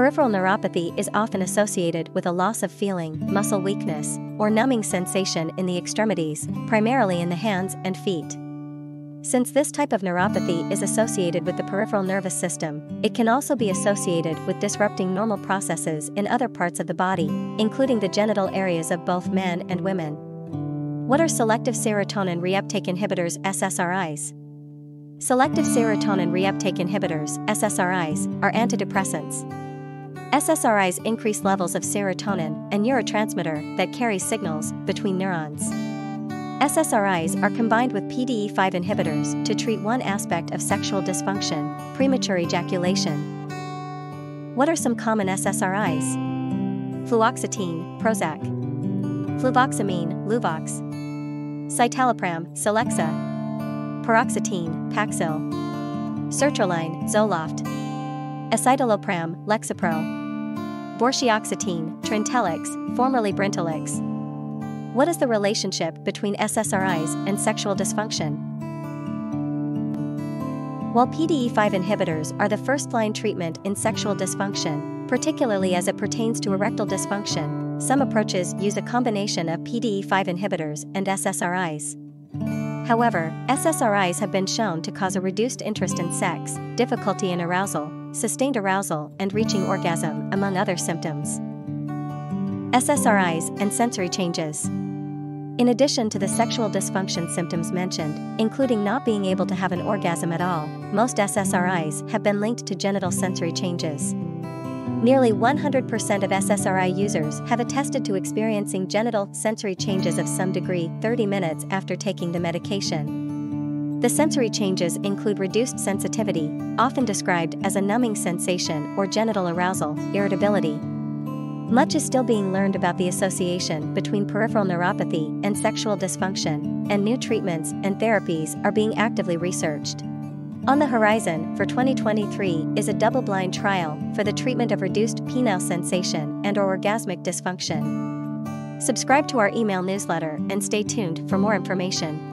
Peripheral neuropathy is often associated with a loss of feeling, muscle weakness, or numbing sensation in the extremities, primarily in the hands and feet. Since this type of neuropathy is associated with the peripheral nervous system, it can also be associated with disrupting normal processes in other parts of the body, including the genital areas of both men and women. What are selective serotonin reuptake inhibitors SSRIs? Selective serotonin reuptake inhibitors SSRIs are antidepressants. SSRIs increase levels of serotonin, a neurotransmitter that carries signals between neurons. SSRIs are combined with PDE5 inhibitors to treat one aspect of sexual dysfunction, premature ejaculation. What are some common SSRIs? Fluoxetine, Prozac. Fluvoxamine, Luvox. Citalopram, Celexa. Paroxetine, Paxil. Sertraline, Zoloft. Escitalopram, Lexapro. Vortioxetine, Trintellix, formerly Brintellix. What is the relationship between SSRIs and sexual dysfunction? While PDE5 inhibitors are the first line treatment in sexual dysfunction, particularly as it pertains to erectile dysfunction, some approaches use a combination of PDE5 inhibitors and SSRIs. However, SSRIs have been shown to cause a reduced interest in sex, difficulty in arousal, sustained arousal, and reaching orgasm, among other symptoms. SSRIs and sensory changes. In addition to the sexual dysfunction symptoms mentioned, including not being able to have an orgasm at all, most SSRIs have been linked to genital sensory changes. Nearly 100% of SSRI users have attested to experiencing genital sensory changes of some degree 30 minutes after taking the medication. The sensory changes include reduced sensitivity, often described as a numbing sensation or genital arousal, irritability, much is still being learned about the association between peripheral neuropathy and sexual dysfunction, and new treatments and therapies are being actively researched. On the horizon for 2023 is a double blind trial for the treatment of reduced penile sensation and or orgasmic dysfunction. Subscribe to our email newsletter and stay tuned for more information.